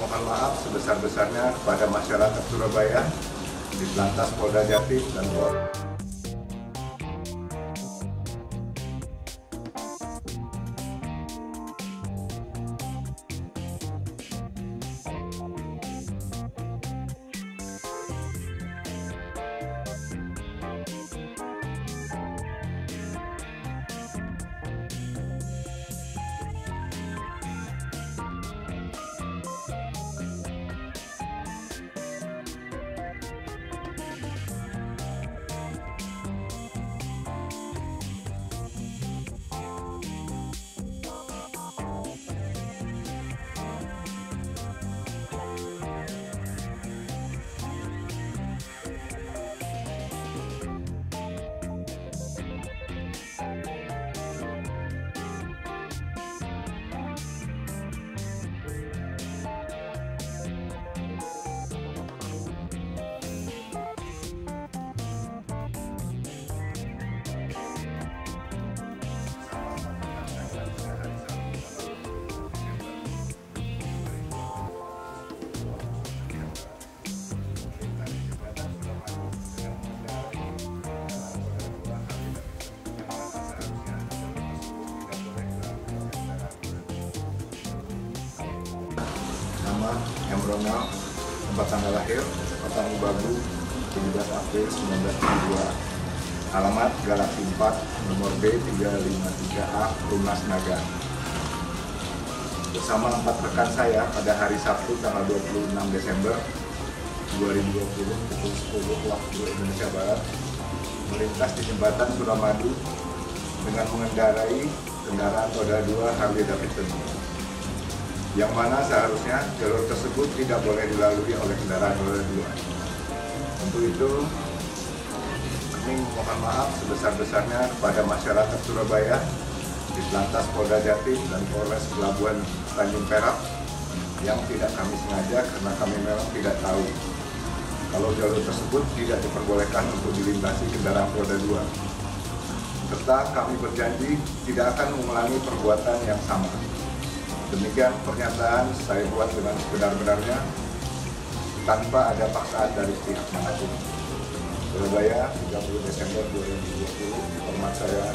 mohon maaf sebesar-besarnya kepada masyarakat Surabaya, di Lantas Polda Jatim dan Polres. Nama M. Tempat tanggal lahir, Kota Mubagu, 17 April 1972. Alamat Galaksi 4, nomor B 353A, Rumnas Naga. Bersama empat rekan saya pada hari Sabtu tanggal 26 Desember 2020 pukul 10 waktu Indonesia Barat melintas di jembatan Suramadu dengan mengendarai kendaraan roda 2 Harley Davidson yang mana seharusnya jalur tersebut tidak boleh dilalui oleh kendaraan roda 2. Untuk itu, kami mohon maaf sebesar-besarnya kepada masyarakat Surabaya, di Lantas Polda Jatim dan Polres Pelabuhan Tanjung Perak yang tidak kami sengaja karena kami memang tidak tahu kalau jalur tersebut tidak diperbolehkan untuk dilintasi kendaraan roda 2. Serta kami berjanji tidak akan mengulangi perbuatan yang sama. Demikian pernyataan saya buat dengan sebenar-benarnya tanpa ada paksaan dari pihak mana pun. Surabaya, 30 Desember 2020, hormat saya